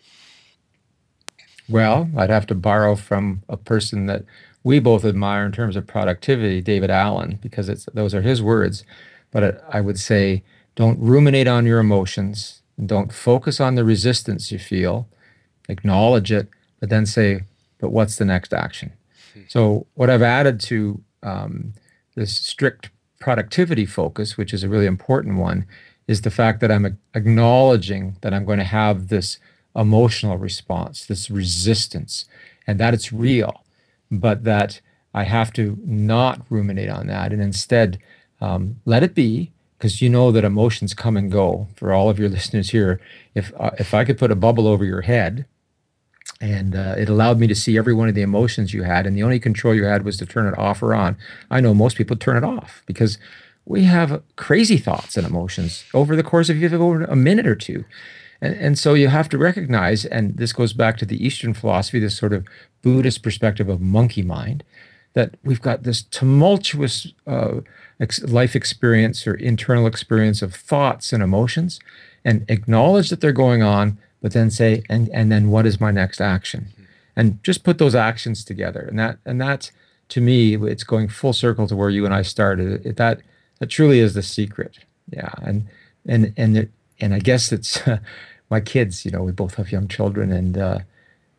Well, I'd have to borrow from a person that we both admire in terms of productivity, David Allen, because it's those are his words. But I would say, don't ruminate on your emotions don't focus on the resistance you feel, acknowledge it, but then say, but what's the next action? Hmm. So, what I've added to um, this strict productivity focus, which is a really important one, is the fact that I'm acknowledging that I'm going to have this emotional response, this resistance, and that it's real, but that I have to not ruminate on that and instead um, let it be because you know that emotions come and go. For all of your listeners here, if uh, if I could put a bubble over your head, and uh, it allowed me to see every one of the emotions you had, and the only control you had was to turn it off or on. I know most people turn it off because we have crazy thoughts and emotions over the course of even a minute or two. And, and so you have to recognize, and this goes back to the Eastern philosophy, this sort of Buddhist perspective of monkey mind, that we've got this tumultuous uh, ex- life experience or internal experience of thoughts and emotions, and acknowledge that they're going on, but then say, and and then what is my next action? And just put those actions together, and that and that to me, it's going full circle to where you and I started. It, that that truly is the secret. Yeah, and and and it, and I guess it's my kids. You know, we both have young children, and uh,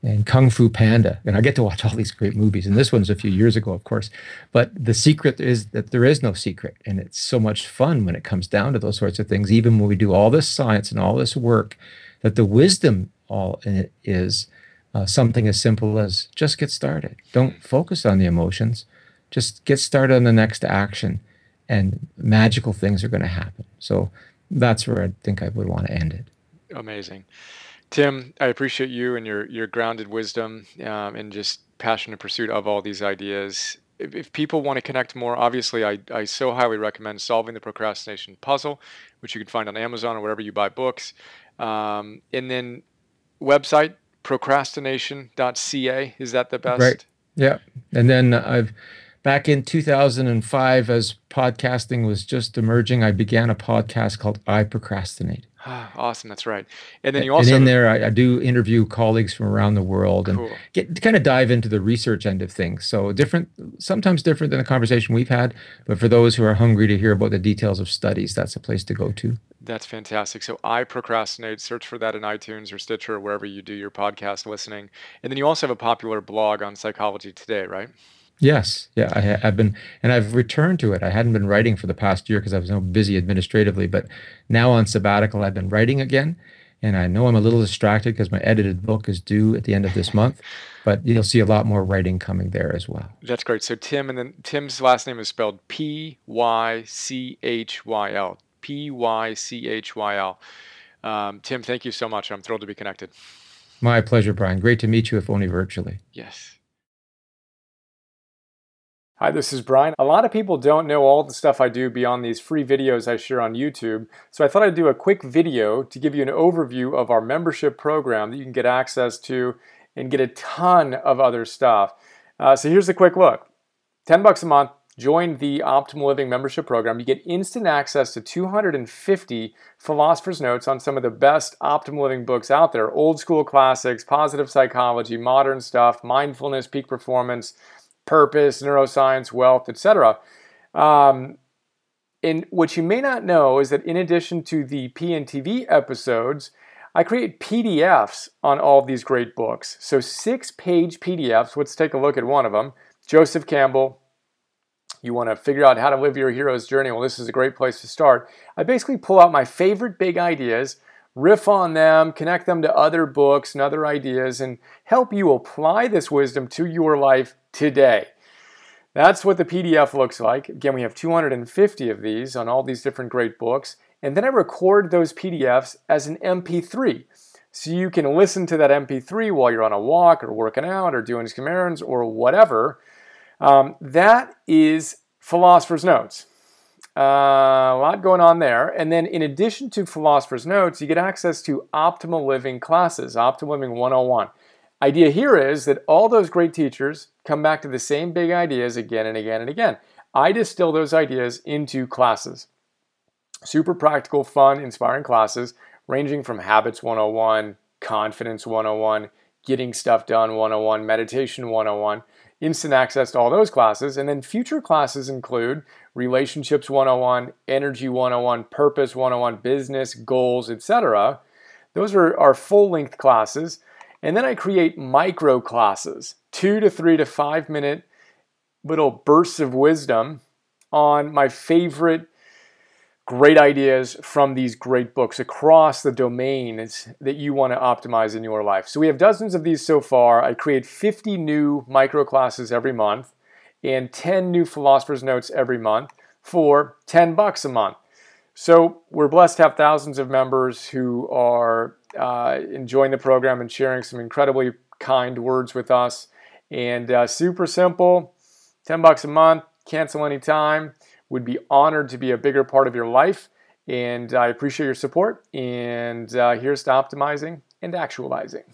and Kung Fu Panda, and I get to watch all these great movies. And this one's a few years ago, of course. But the secret is that there is no secret, and it's so much fun when it comes down to those sorts of things. Even when we do all this science and all this work, that the wisdom all in it is uh, something as simple as just get started. Don't focus on the emotions. Just get started on the next action, and magical things are going to happen. So that's where I think I would want to end it. Amazing. Tim, I appreciate you and your your grounded wisdom um, and just passionate pursuit of all these ideas. If, if people want to connect more, obviously, I, I so highly recommend Solving the Procrastination Puzzle, which you can find on Amazon or wherever you buy books. Um, and then website procrastination.ca is that the best? Right. Yeah. And then I've back in 2005 as podcasting was just emerging, I began a podcast called I Procrastinate. awesome, that's right. And then you also and in there I, I, do interview colleagues from around the world and cool. get kind of dive into the research end of things. So different, sometimes different than the conversation we've had. But for those who are hungry to hear about the details of studies, that's a place to go to. That's fantastic. So I procrastinate. Search for that in iTunes or Stitcher or wherever you do your podcast listening. And then you also have a popular blog on Psychology Today, right? Yes, yeah, I, have been, and I've returned to it. I hadn't been writing for the past year because I was so busy administratively, but now on sabbatical, I've been writing again, and I know I'm a little distracted because my edited book is due at the end of this month, but you'll see a lot more writing coming there as well. That's great. So Tim, and then Tim's last name is spelled P Y C H Y L. P Y C H Y L. Um, Tim, thank you so much. I'm thrilled to be connected. My pleasure, Brian. Great to meet you, if only virtually. Yes. Hi, this is Brian. A lot of people don't know all the stuff I do beyond these free videos I share on YouTube, so I thought I'd do a quick video to give you an overview of our membership program that you can get access to and get a ton of other stuff. Uh, so here's a quick look. 10 bucks a month, join the Optimal Living membership program. You get instant access to 250 philosopher's notes on some of the best optimal living books out there. Old school classics, positive psychology, modern stuff, mindfulness, peak performance, purpose, neuroscience, wealth, etc. Um, and what you may not know is that in addition to the PNTV episodes, I create PDFs on all of these great books. So six page PDFs. Let's take a look at one of them. Joseph Campbell. You want to figure out how to live your hero's journey? Well, this is a great place to start. I basically pull out my favorite big ideas, riff on them, connect them to other books and other ideas, and help you apply this wisdom to your life today. That's what the PDF looks like. Again, we have 250 of these on all these different great books. And then I record those PDFs as an MP3. So you can listen to that MP3 while you're on a walk or working out or doing some errands or whatever. Um, that is Philosopher's Notes. Uh, a lot going on there. And then in addition to Philosopher's Notes, you get access to Optimal Living classes, Optimal Living 101. Idea here is that all those great teachers come back to the same big ideas again and again and again. I distill those ideas into classes. Super practical, fun, inspiring classes ranging from Habits 101, Confidence 101, Getting Stuff Done 101, Meditation 101, instant access to all those classes. And then future classes include Relationships 101, Energy 101, Purpose 101, Business, Goals, etc. Those are our full length classes. And then I create micro classes, two to three to five minute little bursts of wisdom on my favorite great ideas from these great books across the domains that you want to optimize in your life. So we have dozens of these so far. I create 50 new micro classes every month and 10 new philosopher's notes every month for 10 bucks a month. So we're blessed to have thousands of members who are uh, enjoying the program and sharing some incredibly kind words with us. And uh, super simple, 10 bucks a month, cancel anytime. Would be honored to be a bigger part of your life. And I appreciate your support. And uh, here's to optimizing and actualizing.